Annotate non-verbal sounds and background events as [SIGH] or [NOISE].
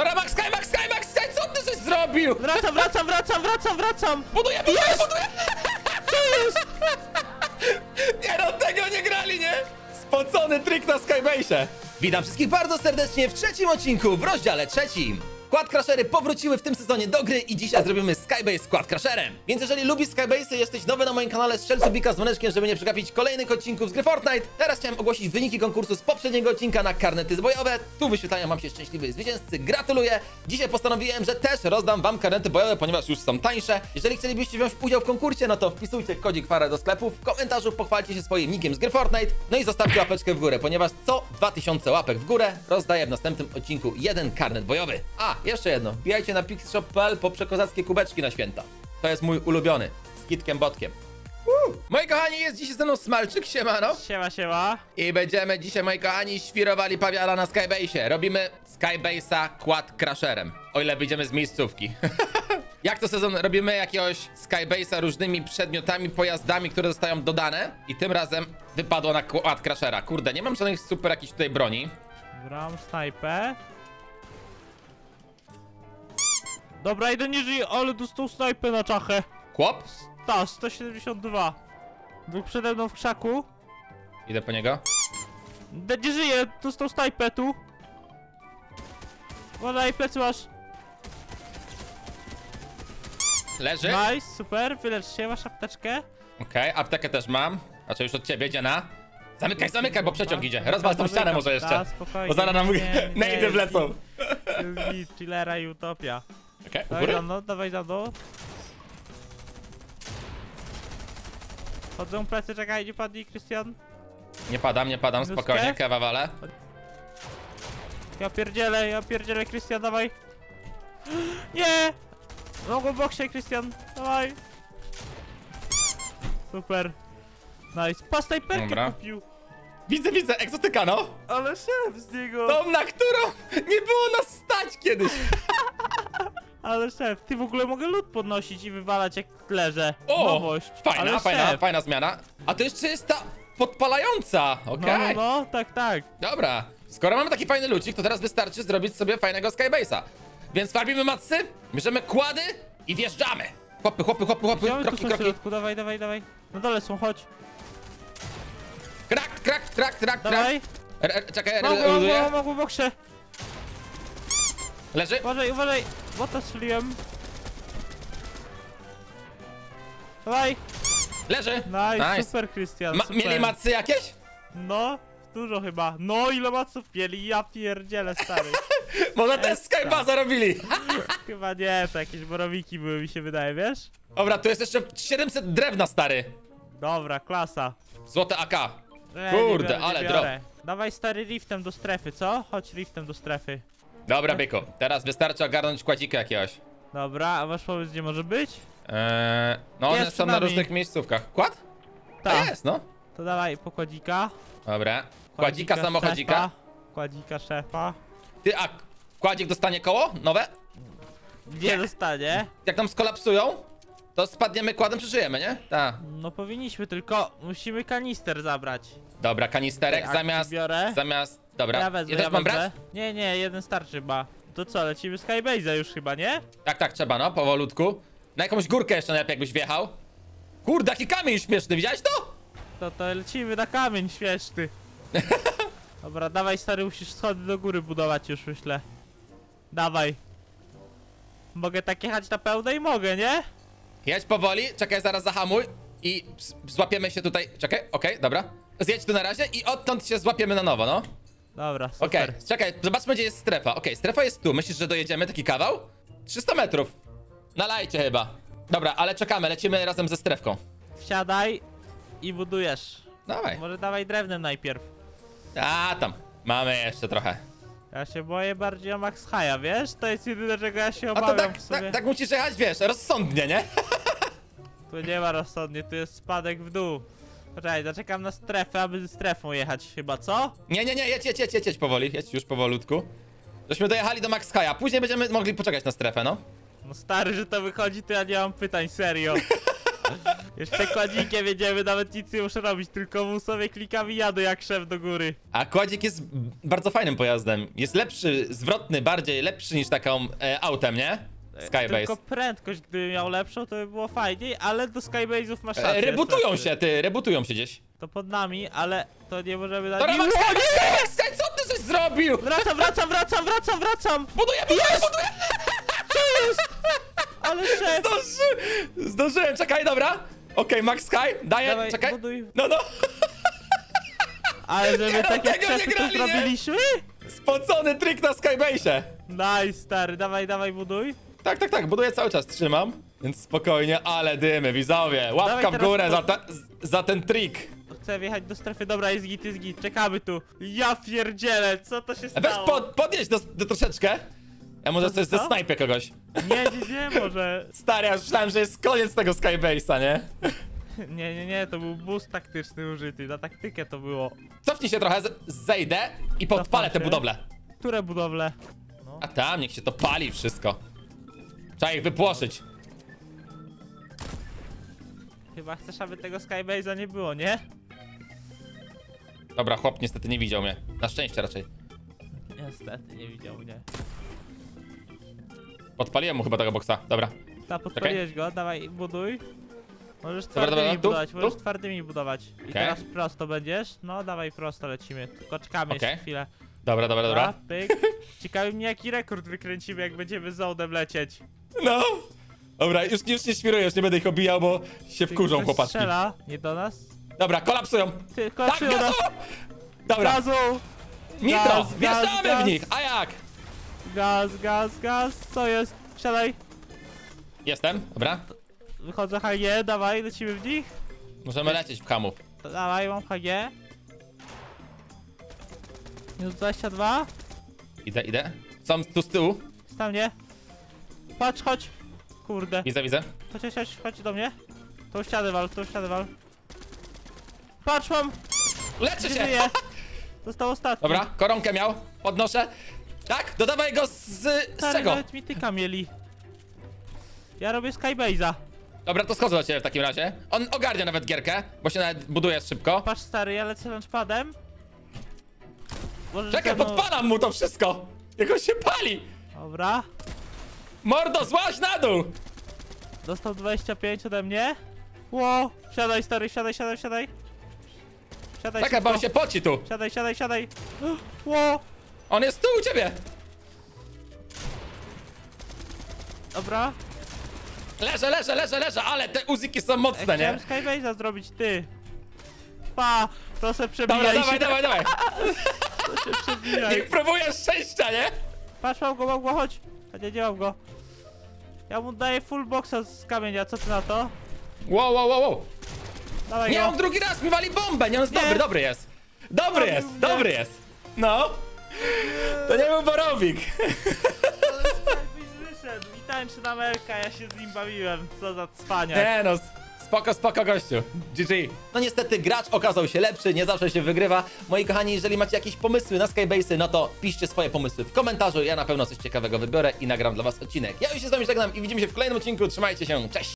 Dobra, Max Sky, Max Sky, Max Sky, co ty żeś zrobił? Wracam, wracam, wracam, wracam, wracam! Buduję, buduję, Jest! buduję! Co jest? [LAUGHS] Nie, no tego nie grali, nie? Spocony trik na Skybase. Witam wszystkich bardzo serdecznie w trzecim odcinku w rozdziale trzecim. Quad Crashery powróciły w tym sezonie do gry i dzisiaj zrobimy Skybase z Quad Crasherem. Więc jeżeli lubisz Skybase, jesteś nowy na moim kanale, strzel subika z dzwoneczkiem, żeby nie przegapić kolejnych odcinków z gry Fortnite. Teraz chciałem ogłosić wyniki konkursu z poprzedniego odcinka na karnety zbojowe. Tu wyświetlają wam się szczęśliwi zwycięzcy. Gratuluję! Dzisiaj postanowiłem, że też rozdam wam karnety bojowe, ponieważ już są tańsze. Jeżeli chcielibyście wziąć udział w konkursie, no to wpisujcie kodzik FARA do sklepu, w komentarzu pochwalcie się swoim nickiem z gry Fortnite, no i zostawcie łapeczkę w górę, ponieważ co 2000 łapek w górę rozdaję w następnym odcinku jeden karnet bojowy. A, jeszcze jedno, wbijajcie na pixshop.pl po przekozackie kubeczki na święta. To jest mój ulubiony, z kitkiem botkiem. Woo! Moi kochani, jest dzisiaj ze mną Smalczyk, siemano. Siema, siema. I będziemy dzisiaj, moi kochani, świrowali pawiala na Skybase'ie. Robimy Skybase'a Quad Crasherem, o ile wyjdziemy z miejscówki. [LAUGHS] Jak to sezon robimy jakiegoś Skybase'a różnymi przedmiotami, pojazdami, które zostają dodane i tym razem wypadło na Quad Crashera. Kurde, nie mam żadnych super jakichś tutaj broni. Bram snajpę. Dobra, idę niżej, ale dostał snajpę na czachę. Chłop? Ta, 172. Był przede mną w krzaku. Idę po niego. Da- Nie żyje, dostał snajpę tu. Uważaj, plecy masz. Leży. Nice, super, wylecz się, masz apteczkę. Okej, aptekę też mam. Znaczy już od ciebie, dziena. Zamykaj, zamykaj, bo przeciąg idzie. Rozwal tą ścianę może jeszcze. Ta, spokojnie. Bo zaraz nam nie, [LAUGHS] nie, nejdy wlecą. Chillera i utopia. Okej, u Dawaj góry? za mną, dawaj za mną. Chodzą plecy, czekaj, nie padnij, Krystian. Nie padam, nie padam, Minuskę? spokojnie, kewa wale. Ja pierdzielę, ja pierdzielę, Krystian, dawaj. [GASPS] Nie! Mogą w boksie, Krystian, dawaj. Super. Nice. Pa, snajperkę Dobra. kupił. Widzę, widzę, egzotyka, no. Ale szef z niego. Tą, na którą nie było nas stać kiedyś. Ale szef, ty w ogóle mogę lód podnosić i wywalać jak leżę. O, Nowość. Fajna, Ale fajna, szef. fajna zmiana. A to jeszcze jest ta podpalająca. Okej. No, no, no, tak, tak. Dobra. Skoro mamy taki fajny lucik, to teraz wystarczy zrobić sobie fajnego Skybase'a. Więc farbimy macy, bierzemy kłady i wjeżdżamy. Chłopy, chłopy, chłopy, chłopy, tu kroki, kroki. środku? Dawaj, dawaj, dawaj. Na dole są, chodź. Krak, krak, krak, krak, krak. Dawaj. R, r, czekaj, Mogę, reloaduję. mogę, mogę w boksie. Leży. Uważaj, uważaj. Bota strzeliłem. Dawaj. Leży. Nice, super, Krystian, Ma, super. mieli macy jakieś? No, dużo chyba. No, ile maców mieli? Ja pierdzielę, stary. [LAUGHS] Może też Ekstra. Skybase'a robili. [LAUGHS] chyba nie, to jakieś borowiki były, mi się wydaje, wiesz? Dobra, tu jest jeszcze 700 drewna, stary. Dobra, klasa. Złote AK. E, Kurde, nie biorę, nie ale biorę. Dawaj stary liftem do strefy, co? Chodź liftem do strefy. Dobra, byku. Teraz wystarczy ogarnąć kładzika jakiegoś. Dobra, a masz pomysł, gdzie może być? Eee, no one Jest są na nami. różnych miejscówkach. Kład? Tak. Jest, no. To dawaj pokładzika. Dobra. Kładzika, samochodzika. szefa. Kładzika szefa. Ty, a kładzik dostanie koło? Nowe? Gdzie dostanie? Jak nam skolapsują, to spadniemy kładem, przeżyjemy, nie? Tak. No powinniśmy, tylko musimy kanister zabrać. Dobra, kanisterek zamiast... biorę. Zamiast... Dobra. Ja wezmę, Jeden ja mam brać? Nie, nie, jeden starczy chyba. To co, lecimy Skybase'a już chyba, nie? Tak, tak, trzeba, no, powolutku. Na jakąś górkę jeszcze najlepiej, jakbyś wjechał. Kurde, jaki kamień śmieszny, widziałeś to? To to lecimy na kamień śmieszny. [LAUGHS] Dobra, dawaj stary, musisz schody do góry budować już myślę. Dawaj. Mogę tak jechać na pełnej? Mogę, nie? Jedź powoli, czekaj, zaraz zahamuj i z- złapiemy się tutaj. Czekaj, okej, dobra. Zjedź tu na razie i odtąd się złapiemy na nowo, no. Dobra, Okej, super. czekaj, zobaczmy gdzie jest strefa. Okej, strefa jest tu. Myślisz, że dojedziemy taki kawał? 300 metrów. Na lajcie chyba. Dobra, ale czekamy, lecimy razem ze strefką. Wsiadaj i budujesz. Dawaj. Może dawaj drewnem najpierw. A tam, mamy jeszcze trochę. Ja się boję bardziej o Max Haya, wiesz? To jest jedyne, czego ja się A to obawiam tak, w sobie. tak, tak musisz jechać, wiesz, rozsądnie, nie? [LAUGHS] Tu nie ma rozsądnie, tu jest spadek w dół. Poczekaj, zaczekam na strefę, aby ze strefą jechać chyba, co? Nie, nie, nie, jedź, jedź, jedź, jedź, jedź powoli, jedź już powolutku. Żeśmy dojechali do Max Sky'a, później będziemy mogli poczekać na strefę, no. No stary, że to wychodzi, to ja nie mam pytań, serio. [LAUGHS] Jeszcze kładzikiem jedziemy, nawet nic nie muszę robić, tylko mu sobie klikam i jadę jak szef do góry. A kładzik jest bardzo fajnym pojazdem. Jest lepszy, zwrotny, bardziej lepszy niż taką e, autem, nie? Skybase. Tylko prędkość, gdyby miał lepszą, to by było fajniej, ale do Skybase'ów masz E, rację. rebutują się, ty, rebutują się gdzieś. To pod nami, ale to nie możemy na Dobra, nim... Max Sky, Max Sky, Max Sky, co ty żeś zrobił? Wracam, wracam, wracam, wracam, wracam! Buduję, buduję, buduję! Ale szef! Zdąży, zdążyłem, czekaj, dobra. Okej, Max Sky, daję, Dawaj, czekaj. buduj. No, no. Ale żeby Nie, no tak nie szefy to zrobiliśmy? Spocony trik na Skybase'ie. Nice, stary, dawaj, dawaj, buduj. Tak, tak, tak, buduję cały czas, trzymam. Więc spokojnie, ale dymy, widzowie. Łapka Dawaj w teraz górę po- za, ta, za ten trik. Chcę wjechać do strefy, dobra, jest git, jest git, czekamy tu. Ja pierdzielę, co to się E, Weź stało? pod, podjedź do, do troszeczkę. Ja może Co, coś co? ze snajpie kogoś. Nie, nie, nie, [LAUGHS] może... Stary, ja już myślałem, że jest koniec tego Skybase'a, nie? [LAUGHS] Nie, nie, nie, to był boost taktyczny użyty, na taktykę to było. Cofnij się trochę, z- zejdę i podpalę Cofam te się. budowle. Które budowle? A tam, niech się to pali wszystko. Trzeba ich wypłoszyć. Chyba chcesz, aby tego Skybase'a nie było, nie? Dobra, chłop niestety nie widział mnie. Na szczęście raczej. Niestety, nie widział mnie. Podpaliłem mu chyba tego boksa. Dobra. Ta, podpaliłeś go, dawaj, buduj. Możesz Dobra, twardymi dobra, tu, budować, tu? możesz twardymi budować. I teraz prosto będziesz? No, dawaj prosto lecimy. Tylko czekamy Okej. jeszcze chwilę. Dobra, dobra, dobra. pyk. Ciekawi mnie jaki rekord wykręcimy, jak będziemy zołdem lecieć. No. Dobra, już, już nie świruję, już nie będę ich obijał, bo się wkurzą ktoś chłopaczki. strzela, nie do nas. Dobra, kolapsują. Ty, Tak, nas. gazu! Dobra, Gazu! nitro, gaz, wjeżdżamy gaz. w nich. A jak? Gaz, gaz, gaz, co jest? Siadaj. Jestem, dobra. Wychodzę HG, dawaj, lecimy w nich. Możemy lecieć w hamów. Dawaj, mam HG. Minus 22. Idę, idę. Są tu z tyłu. Jest tam nie. Patrz, chodź. Kurde. Widzę, widzę. Chodź, chodź, chodź, chodź do mnie. Tą ścianę wal, tą ścianę wal. Patrz, mam! Leczę się. żyje. Został ostatni. Dobra, koronkę miał. Podnoszę. Tak, dodawaj go z, z Stary, czego? nawet mityka mieli. Ja robię Skybase'a. Dobra, to schodzę do ciebie w takim razie. On ogarnia nawet gierkę, bo się nawet buduje szybko. Patrz, stary, ja lecę launchpadem. Możesz Czekaj, ze mną- podpalam mu to wszystko. Jak on się pali. Dobra. Mordo, złaź na dół. Dostał 25 ode mnie. Ło! Siadaj, stary, siadaj, siadaj, siadaj. Siadaj, Czekaj, bo on się poci tu. Siadaj, siadaj, siadaj. Ło! On jest tu u ciebie. Dobra. Leżę, leżę, leżę, leżę, ale te uziki są mocne, chciałem nie? Skybase'a zrobić, ty. Pa! Proszę przebijaj Dobra, się. dawaj, dawaj, dawaj. [LAUGHS] Proszę przebijaj. Niech próbuje szczęścia, nie? Patrz, mam go, mam go, chodź. Chodź, nie mam go. Ja mu daję full boxa z kamienia, co ty na to? Wow, wow, wow, wow. Dawaj Nie, go. on drugi raz mi wali bombę, nie, on jest Nie. dobry, dobry jest. Dobry jest, mnie. dobry jest. No. To nie był borowik. Jakbyś wyszedł i tańczy na Melka, ja się z nim bawiłem. Co za cwania. Nie no, spoko, spoko gościu. GG. No niestety gracz okazał się lepszy, nie zawsze się wygrywa. Moi kochani, jeżeli macie jakieś pomysły na Skybase'y, no to piszcie swoje pomysły w komentarzu. Ja na pewno coś ciekawego wybiorę i nagram dla was odcinek. Ja już się z wami żegnam i widzimy się w kolejnym odcinku. Trzymajcie się, cześć!